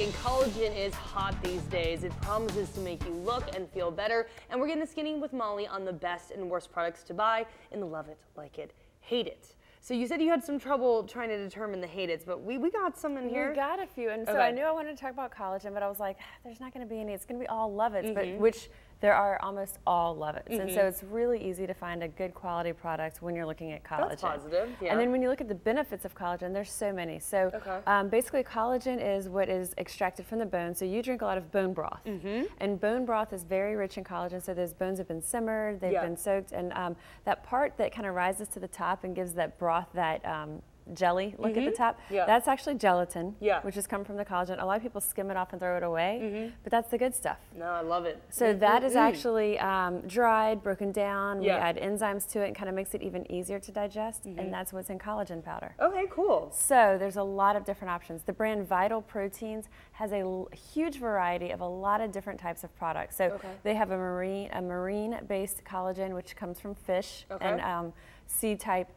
and collagen is hot these days. It promises to make you look and feel better. And we're getting the skinny with Molly on the best and worst products to buy in the Love It, Like It, Hate It. So you said you had some trouble trying to determine the hate it's, but we, we got some in here. We got a few, and so Okay. I knew I wanted to talk about collagen, but I was like, "Ah, there's not going to be any. It's going to be all Love Its, Mm-hmm. but which there are almost all Love Its, and so it's really easy to find a good quality product when you're looking at collagen. That's positive, yeah. And then when you look at the benefits of collagen, there's so many. So Okay. um, basically, collagen is what is extracted from the bone. So you drink a lot of bone broth, Mm-hmm. and bone broth is very rich in collagen. So those bones have been simmered, they've Yeah. been soaked, and um, that part that kind of rises to the top and gives that broth that um, jelly look at the top. Mm-hmm. Yeah. That's actually gelatin, Yeah. which has come from the collagen. A lot of people skim it off and throw it away, but that's the good stuff. No, I love it. So that is actually um, dried, broken down. Yeah. We add enzymes to it and kind of makes it even easier to digest, and that's what's in collagen powder. Okay, cool. So there's a lot of different options. The brand Vital Proteins has a l- huge variety of a lot of different types of products. So Okay. they have a marine a marine-based collagen which comes from fish Okay. and um, sea-type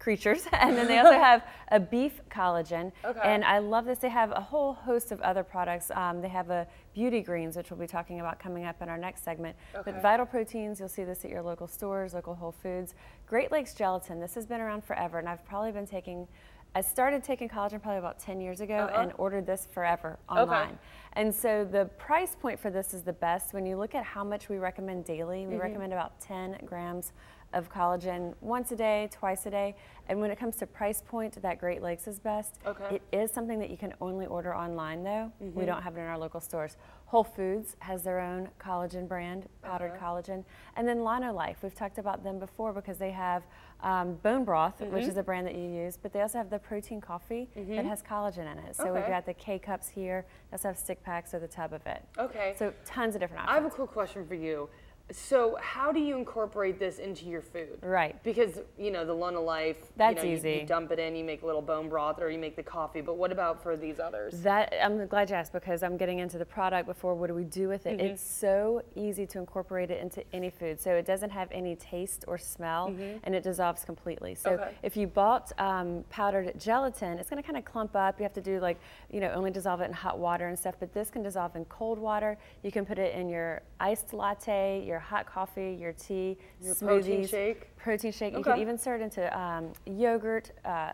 creatures, and then they also have a beef collagen. Okay. And I love this. They have a whole host of other products. Um, they have a beauty greens, which we'll be talking about coming up in our next segment. Okay. But Vital Proteins, you'll see this at your local stores, local Whole Foods. Great Lakes Gelatin. This has been around forever, and I've probably been taking. I started taking collagen probably about 10 years ago Uh-huh. and ordered this forever online. Okay. And so the price point for this is the best. When you look at how much we recommend daily, we recommend about 10 grams of collagen once a day, twice a day. And when it comes to price point, that Great Lakes is best. Okay. It is something that you can only order online though. Mm-hmm. We don't have it in our local stores. Whole Foods has their own collagen brand, powdered Uh-huh. collagen. And then Lino Life, we've talked about them before because they have um, bone broth, which Mm-hmm. is a brand that you use, but they also have the protein coffee that has collagen in it. So we've got the K cups here. They also have stick packs or the tub of it. Okay. So tons of different options. I have a quick question for you. So how do you incorporate this into your food? Right. Because you know the Luna Life. That's you know, you- easy. You, dump it in, you make a little bone broth, or you make the coffee. But what about for these others? That I'm glad you asked because I'm getting into the product before. What do we do with it? Mm-hmm. It's so easy to incorporate it into any food, so it doesn't have any taste or smell, and it dissolves completely. So. Okay. if you bought um, powdered gelatin, it's going to kind of clump up. You have to do like you know only dissolve it in hot water and stuff. But this can dissolve in cold water. You can put it in your iced latte, your hot coffee, your tea, Your smoothies, protein shake? Protein shake. You Okay. can even it into um, yogurt. Uh,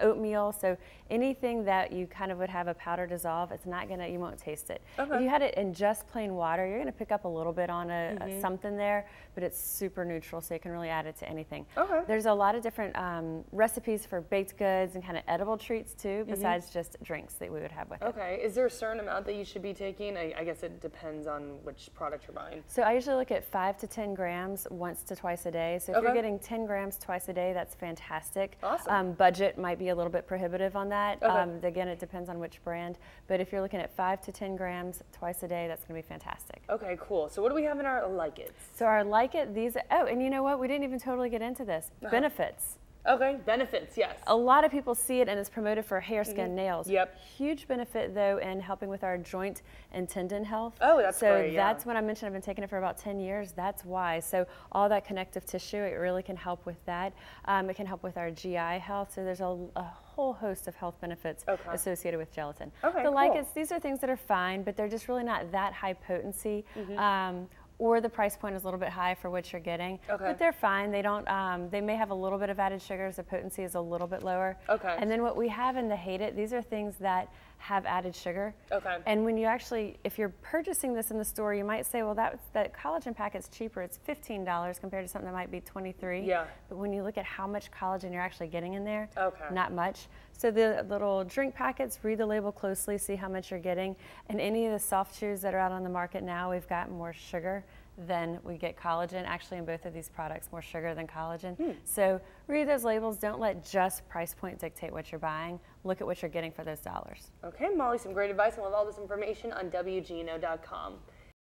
oatmeal. So anything that you kind of would have a powder dissolve, it's not gonna, you won't taste it. If you had it in just plain water, you're gonna pick up a little bit on a, Mm-hmm. a something there, but it's super neutral, so you can really add it to anything. Okay. There's a lot of different um, recipes for baked goods and kind of edible treats too, Mm-hmm. besides just drinks that we would have with it. Okay. Is there a certain amount that you should be taking? I, I guess it depends on which product you're buying. So I usually look at five to 10 grams once to twice a day. So if you're getting 10 grams twice a day, that's fantastic. Awesome. Um, budget might be a little bit prohibitive on that. Okay. Um, again, it depends on which brand. But if you're looking at five to 10 grams twice a day, that's going to be fantastic. Okay. Cool. So what do we have in our like it? So our like it, these, oh, and you know what? We didn't even totally get into this. Uh-huh. Benefits. Okay. Benefits. Yes. A lot of people see it and it's promoted for hair, skin, nails. Mm-hmm. Yep. Huge benefit though in helping with our joint and tendon health. Oh, that's so great, yeah. that's when I mentioned I've been taking it for about 10 years. That's why. So all that connective tissue, it really can help with that. Um, it can help with our GI health. So there's a, a whole host of health benefits Okay. associated with gelatin. Okay, the cool. Like Its, these are things that are fine, but they're just really not that high potency. Um, or the price point is a little bit high for what you're getting. Okay. But they're fine. They don't. Um, they may have a little bit of added sugars. The potency is a little bit lower. Okay. And then what we have in the Hate It, these are things that have added sugar. Okay. And when you actually, if you're purchasing this in the store, you might say, well, that that collagen packet's cheaper. It's fifteen dollars compared to something that might be twenty-three. Yeah. But when you look at how much collagen you're actually getting in there, Okay. not much. So the little drink packets, read the label closely, see how much you're getting. And any of the soft chews that are out on the market now, we've got more sugar than we get collagen. Actually, in both of these products, more sugar than collagen. Hmm. So read those labels. Don't let just price point dictate what you're buying. Look at what you're getting for those dollars. Okay, Molly, some great advice. and we'll have all this information on WGNO.com.